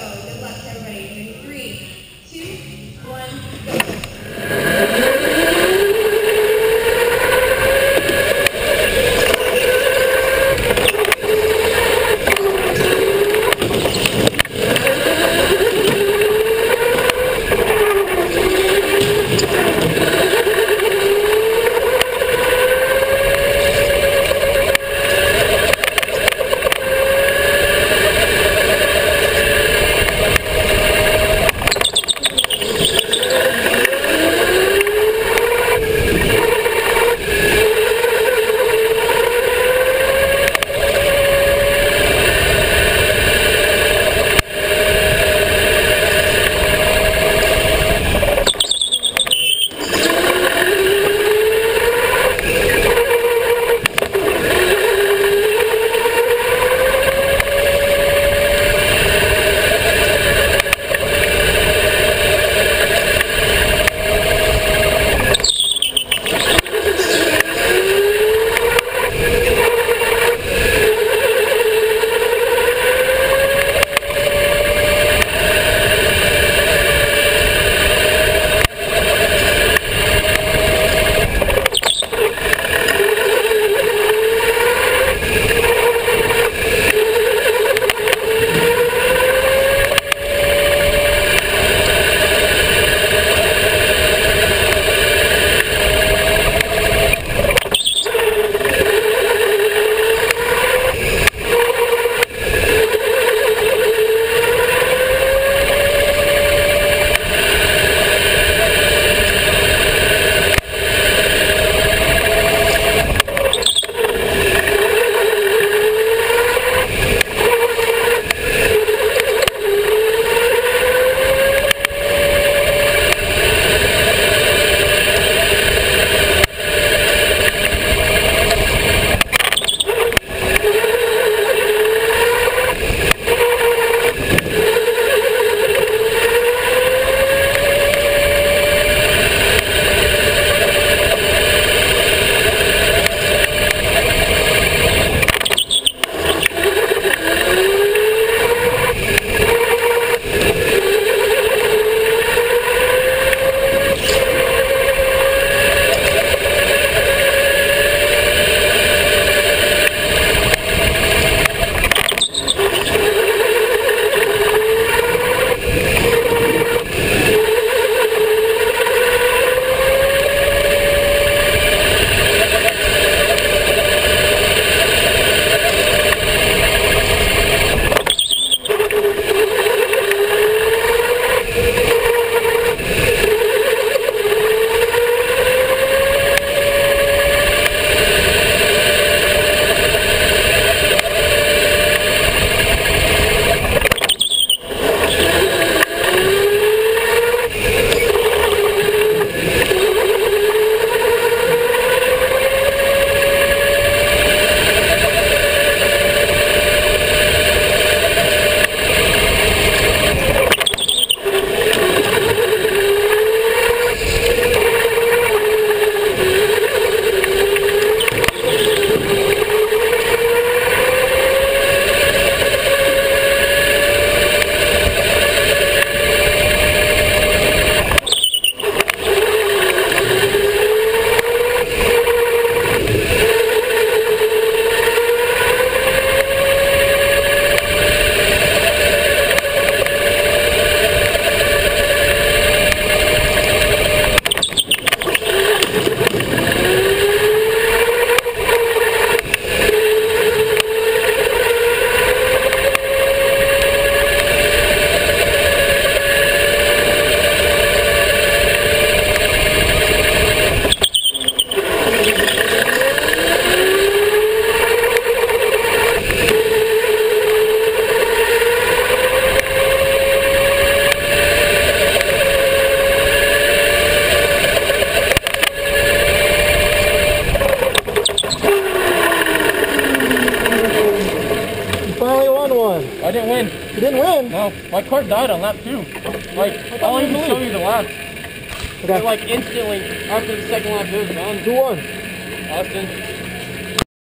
go. Good luck everybody. In three, two, one, go. You didn't win? No, my kart died on lap two. Like, I don't even show you the lap. Okay. Like, instantly, after the second lap, it was done. Who won? Austin.